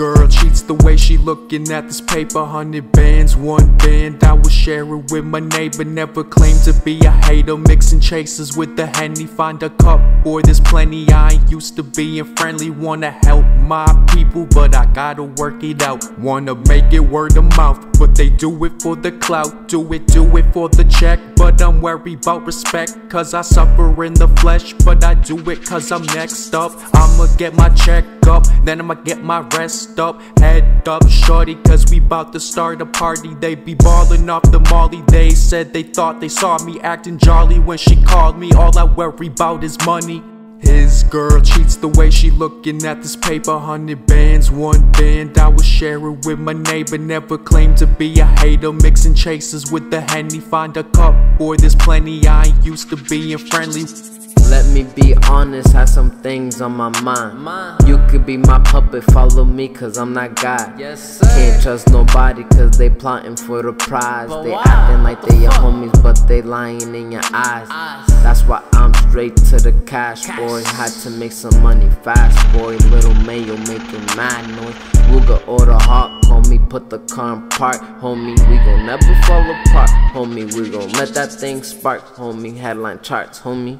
cheats the way she looking at this paper. Hundred bands, one band I was sharing with my neighbor. Never claimed to be a hater Mixing chasers with the henny. Find a cup, boy there's plenty. I ain't used to being friendly. Wanna help my people but gotta work it out. Wanna make it word of mouth But they do it for the clout. Do it, do it for the check But I'm worried about respect. Cause I suffer in the flesh But I do it cause I'm next up. I'ma get my check up Then I'ma get my rest up. Head up shorty Cause we bout to start a party. They be ballin' off the molly. They said they thought they saw me acting jolly When she called me. All I worry about is money his girl cheats the way she looking at this paper. Hundred bands, one band I was sharing with my neighbor. Never claimed to be a hater. Mixing chasers with the henny Find a cup, boy there's plenty. I ain't used to being friendly. Let me be honest, had some things on my mind. You could be my puppet, follow me, cause I'm not God. Yes, Can't trust nobody, cause they plotting for the prize. They acting like they your homies, but they lying in your eyes. That's why I'm straight to the cash, boy. Had to make some money fast, boy. Little Mayo making mad noise. Ruger order hot, homie. Put the car in park, homie. We gon' never fall apart, homie. We gon' let that thing spark, homie. Headline charts, homie.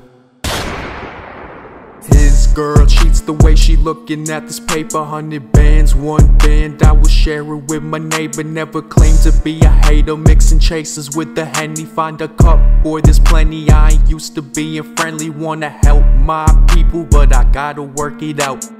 Girl cheats the way she looking at this paper. Hundred bands, one band I will share it with my neighbor. Never claim to be a hater Mixing chasers with the henny. Find a cup, boy there's plenty. I ain't used to being friendly Wanna help my people but I gotta work it out